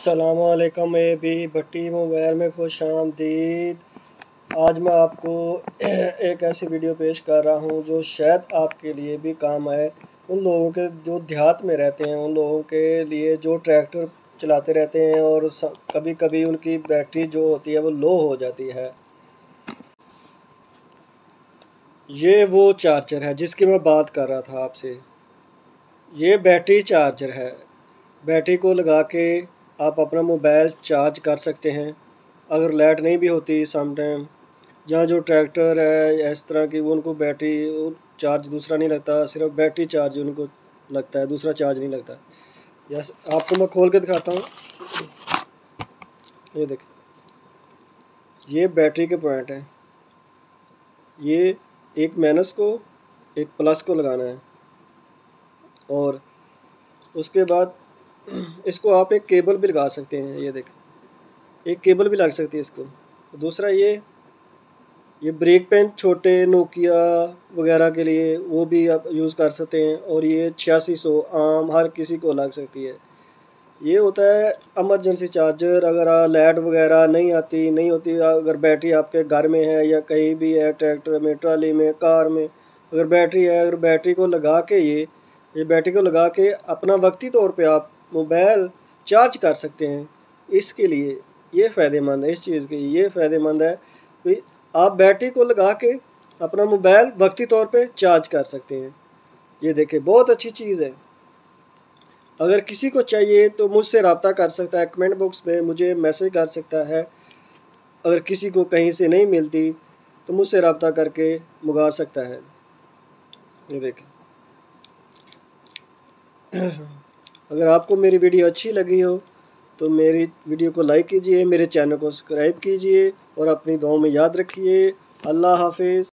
असलकम A B, Bhatti mobile में खुश आमदीद। आज मैं आपको एक ऐसी वीडियो पेश कर रहा हूँ जो शायद आपके लिए भी काम आए। उन लोगों के जो देहात में रहते हैं, उन लोगों के लिए जो ट्रैक्टर चलाते रहते हैं और कभी कभी उनकी बैटरी जो होती है वो लो हो जाती है। ये वो चार्जर है जिसकी मैं बात कर रहा था आपसे। ये बैटरी चार्जर है। बैटरी को लगा के आप अपना मोबाइल चार्ज कर सकते हैं। अगर लाइट नहीं भी होती सम टाइम जहाँ जो ट्रैक्टर है इस तरह की, वो उनको बैटरी चार्ज दूसरा नहीं लगता, सिर्फ़ बैटरी चार्ज उनको लगता है, दूसरा चार्ज नहीं लगता। यस, आपको मैं खोल के दिखाता हूँ। ये देख, ये बैटरी के पॉइंट हैं। ये एक माइनस को, एक प्लस को लगाना है। और उसके बाद इसको आप एक केबल भी लगा सकते हैं, ये देख। एक केबल भी लग सकती है इसको। दूसरा ये ये ब्रेक पेन छोटे नोकिया वगैरह के लिए वो भी आप यूज़ कर सकते हैं और ये छियासी सौ आम हर किसी को लग सकती है। ये होता है एमरजेंसी चार्जर अगर लाइट वगैरह नहीं आती, नहीं होती, अगर बैटरी आपके घर में है या कहीं भी है ट्रैक्टर में ट्राली में कार में, अगर बैटरी है, अगर बैटरी को लगा के ये ये बैटरी को लगा के अपना वक्ती तौर पे आप मोबाइल चार्ज कर सकते हैं। इसके लिए ये फ़ायदेमंद है, इस चीज़ के ये फ़ायदेमंद है कि आप बैटरी को लगा के अपना मोबाइल वक्ती तौर पे चार्ज कर सकते हैं। ये देखें बहुत अच्छी चीज़ है। अगर किसी को चाहिए तो मुझसे रबता कर सकता है, कमेंट बॉक्स में मुझे मैसेज कर सकता है। अगर किसी को कहीं से नहीं मिलती तो मुझसे रबता करके मंगा सकता है। ये देखें अगर आपको मेरी वीडियो अच्छी लगी हो तो मेरी वीडियो को लाइक कीजिए, मेरे चैनल को सब्सक्राइब कीजिए और अपनी दुआओं में याद रखिए। अल्लाह हाफिज़।